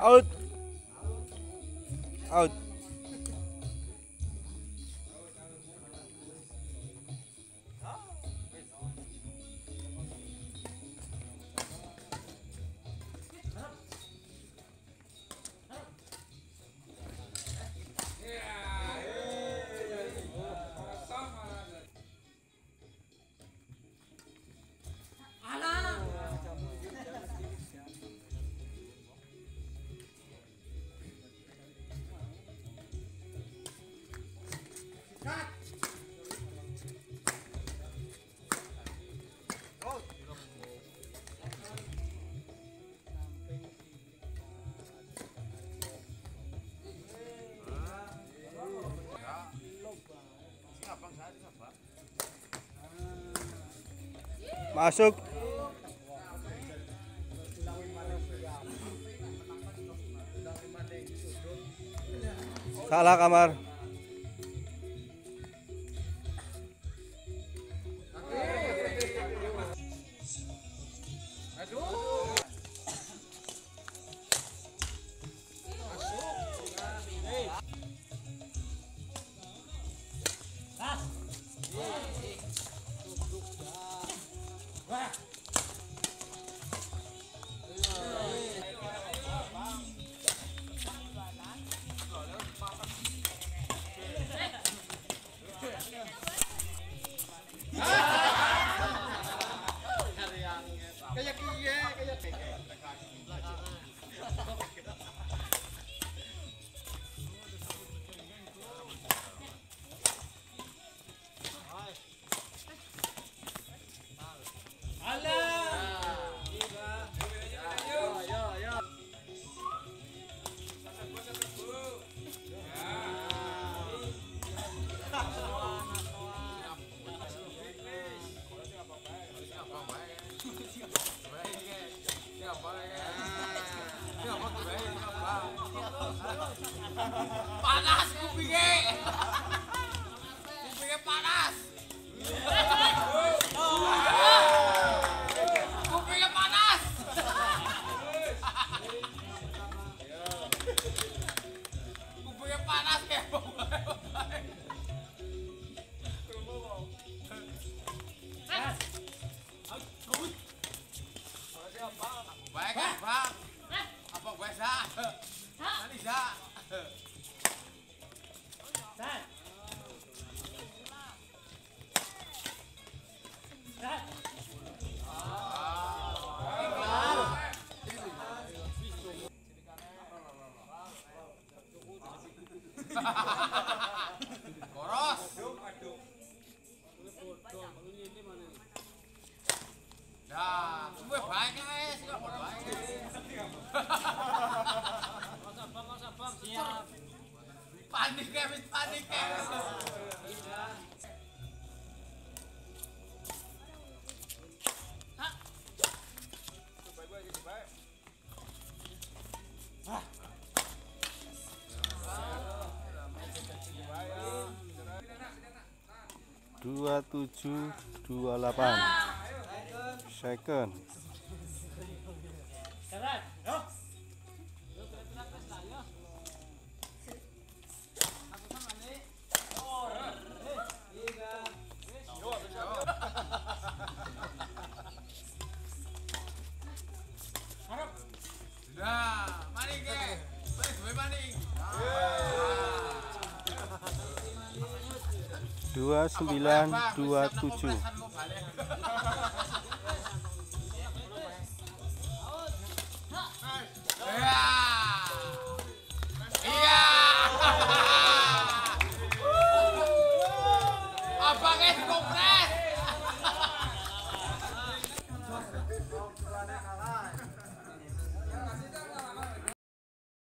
Out. Out. Masuk. Salah kamar. Boros. Nah, suwe baik guys, eh. suwe baik. Masa bang, masa bang siap. Panik ya, panik ya. 2728 second. 2927 Yeah!